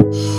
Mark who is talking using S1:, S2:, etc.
S1: you